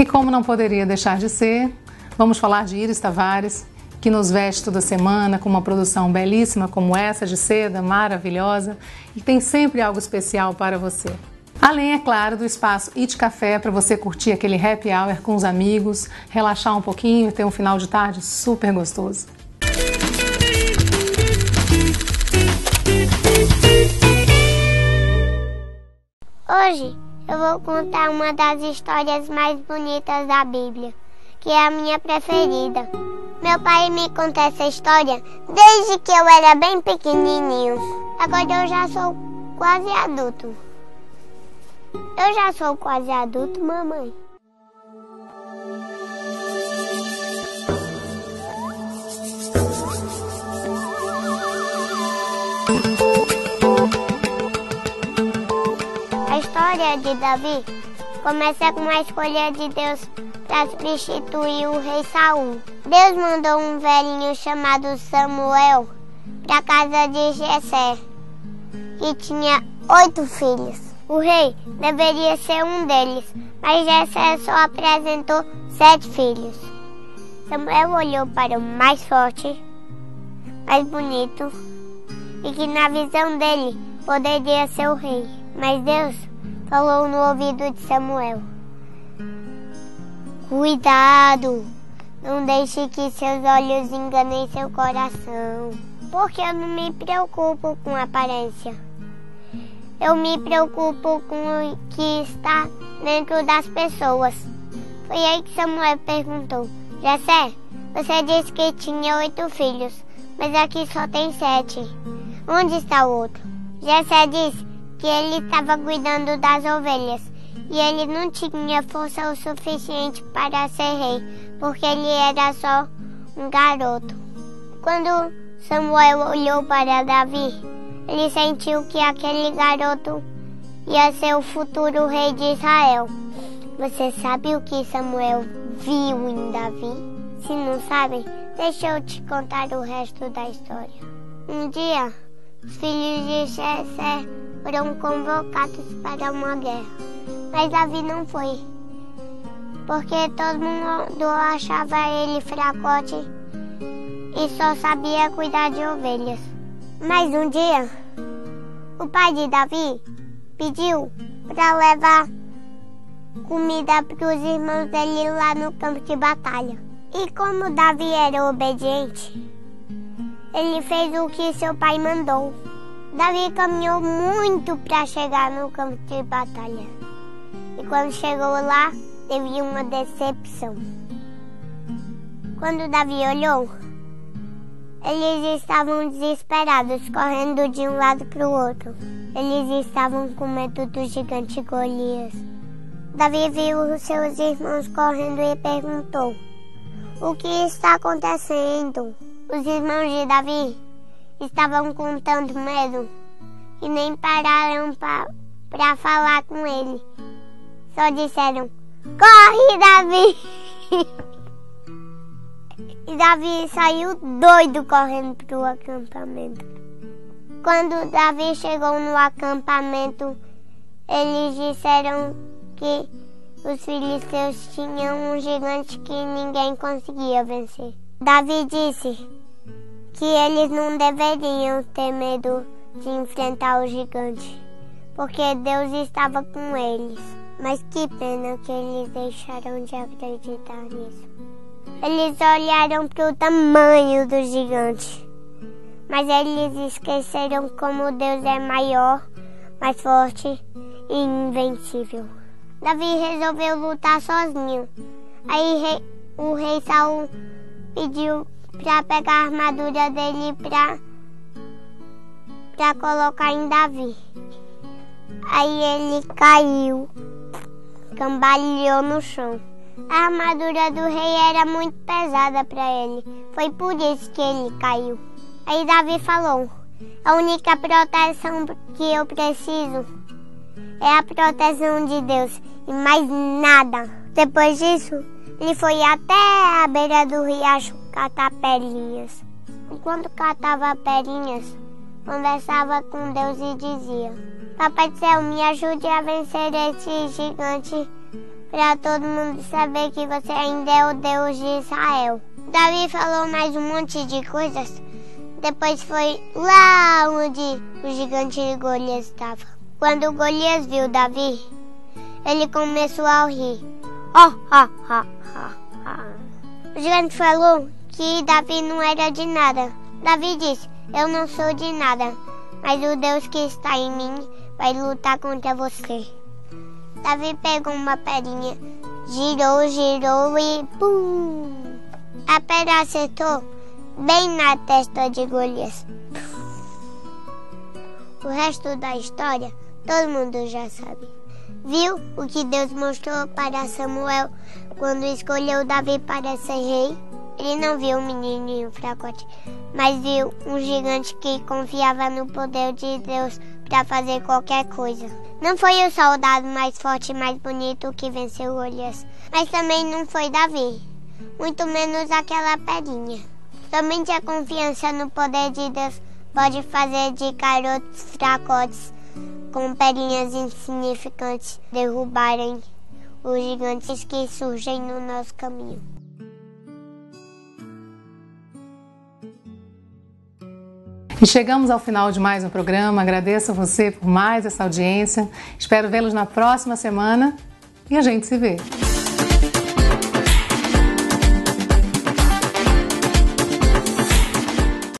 E como não poderia deixar de ser, vamos falar de Iris Tavares, que nos veste toda semana com uma produção belíssima como essa de seda, maravilhosa, e tem sempre algo especial para você. Além, é claro, do espaço It Café para você curtir aquele happy hour com os amigos, relaxar um pouquinho e ter um final de tarde super gostoso. Hoje eu vou contar uma das histórias mais bonitas da Bíblia, que é a minha preferida. Meu pai me conta essa história desde que eu era bem pequenininho. Agora eu já sou quase adulto. Eu já sou quase adulto, mamãe. A história de Davi começa com a escolha de Deus para substituir o rei Saul. Deus mandou um velhinho chamado Samuel para a casa de Jessé, que tinha oito filhos. O rei deveria ser um deles, mas Jessé só apresentou sete filhos. Samuel olhou para o mais forte, mais bonito e que na visão dele poderia ser o rei. Mas Deus falou no ouvido de Samuel: Cuidado, não deixe que seus olhos enganem seu coração, porque eu não me preocupo com aparência. Eu me preocupo com o que está dentro das pessoas. Foi aí que Samuel perguntou: Jessé, você disse que tinha oito filhos, mas aqui só tem sete. Onde está o outro? Jessé disse que ele estava cuidando das ovelhas e ele não tinha força o suficiente para ser rei, porque ele era só um garoto. Quando Samuel olhou para Davi, ele sentiu que aquele garoto ia ser o futuro rei de Israel. Você sabe o que Samuel viu em Davi? Se não sabe, deixa eu te contar o resto da história. Um dia, os filhos de Jessé foram convocados para uma guerra, mas Davi não foi, porque todo mundo achava ele fracote e só sabia cuidar de ovelhas. Mas um dia, o pai de Davi pediu para levar comida para os irmãos dele lá no campo de batalha. E como Davi era obediente, ele fez o que seu pai mandou. Davi caminhou muito para chegar no campo de batalha. E quando chegou lá, teve uma decepção. Quando Davi olhou, eles estavam desesperados, correndo de um lado para o outro. Eles estavam com medo do gigante Golias. Davi viu seus irmãos correndo e perguntou: O que está acontecendo? Os irmãos de Davi estavam com tanto medo que nem pararam para falar com ele. Só disseram: Corre, Davi! E Davi saiu doido correndo para o acampamento. Quando Davi chegou no acampamento, eles disseram que os filisteus tinham um gigante que ninguém conseguia vencer. Davi disse que eles não deveriam ter medo de enfrentar o gigante, porque Deus estava com eles. Mas que pena que eles deixaram de acreditar nisso. Eles olharam para o tamanho do gigante, mas eles esqueceram como Deus é maior, mais forte e invencível. Davi resolveu lutar sozinho. Aí o rei Saul pediu para pegar a armadura dele para para colocar em Davi. Aí ele caiu, cambaleou no chão. A armadura do rei era muito pesada para ele. Foi por isso que ele caiu. Aí Davi falou: A única proteção que eu preciso é a proteção de Deus e mais nada. Depois disso, ele foi até a beira do riacho catar pedrinhas. Enquanto catava pedrinhas, conversava com Deus e dizia: Papai do céu, me ajude a vencer esse gigante para todo mundo saber que você ainda é o Deus de Israel. Davi falou mais um monte de coisas. Depois foi lá onde o gigante Golias estava. Quando Golias viu Davi, ele começou a rir. Oh, oh, oh, oh, oh. O gigante falou que Davi não era de nada. Davi disse: Eu não sou de nada, mas o Deus que está em mim vai lutar contra você. Davi pegou uma pedrinha, girou, girou e pum! A pedra acertou bem na testa de Golias. O resto da história todo mundo já sabe. Viu o que Deus mostrou para Samuel quando escolheu Davi para ser rei? Ele não viu um menininho fracote, mas viu um gigante que confiava no poder de Deus para fazer qualquer coisa. Não foi o soldado mais forte e mais bonito que venceu Golias, mas também não foi Davi, muito menos aquela pedrinha. Somente a confiança no poder de Deus pode fazer de garotos fracotes com pedrinhas insignificantes derrubarem os gigantes que surgem no nosso caminho. E chegamos ao final de mais um programa. Agradeço a você por mais essa audiência. Espero vê-los na próxima semana e a gente se vê.